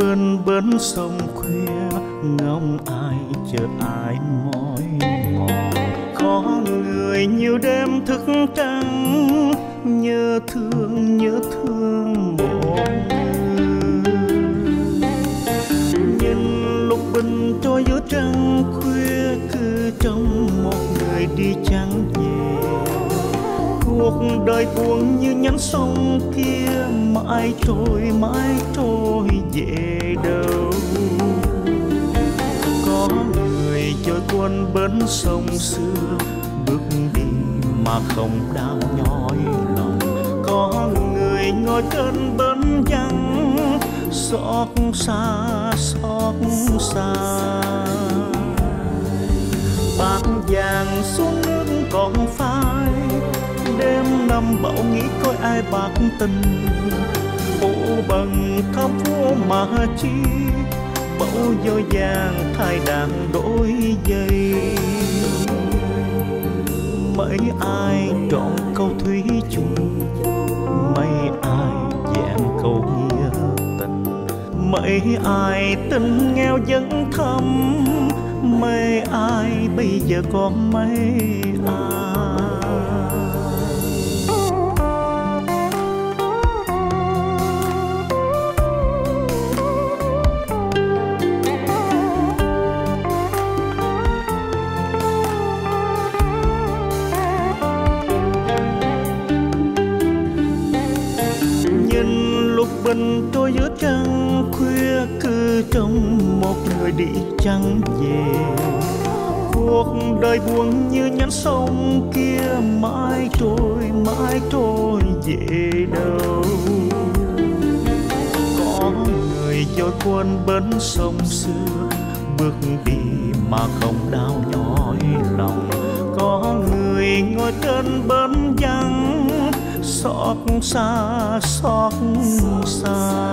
bên bến sông khuya, ngóng ai chờ ai mỏi mòn. Có người nhiều đêm thức trắng, nhớ thương nhớ thương một nhìn lục bình trôi giữa trăng khuya, cứ trong một người đi trắng về cuộc đời buồn như nhánh sông kia, mãi trôi mãi trôi về đâu? Có người chơi quân bến sông xưa, bước đi mà không đau nhói lòng. Có người ngồi trên bến vắng, xót xa xót xa. Bạc vàng xuống nước còn phai tâm bảo nghĩ coi ai bạc tình. Phụ bằng tham phố mà chi, bảo do vàng thay đàn đổi dây. Mấy ai trọn câu thủy chung, mấy ai dạng câu nghĩa tình. Mấy ai tình nghèo vẫn thầm mấy ai bây giờ còn mấy ai mình tôi giữa trăng khuya cứ trong một người đi chẳng về. Cuộc đời buồn như nhánh sông kia, mãi trôi mãi trôi về đâu? Có người trôi quân bến sông xưa, bước đi mà không đau nhói lòng. Có người ngồi trên bến vắng xót xa xót xa.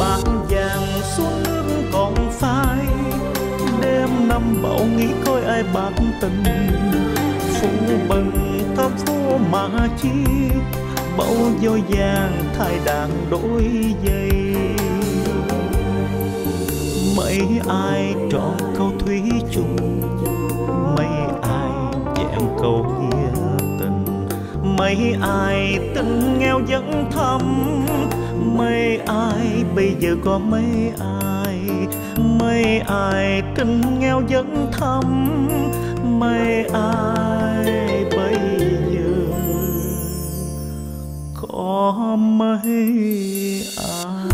Bạc vàng xuống nước còn phai, đêm năm bão nghĩ coi ai bạc tình. Phụ bằng thấp phố mà chi, bão dối vàng thay đàn đổi dây. Mấy ai trọn câu thủy chung, mấy mấy ai tình nghèo vẫn thầm mấy ai bây giờ có mấy ai? Mấy ai tình nghèo vẫn thầm mấy ai bây giờ có mấy ai?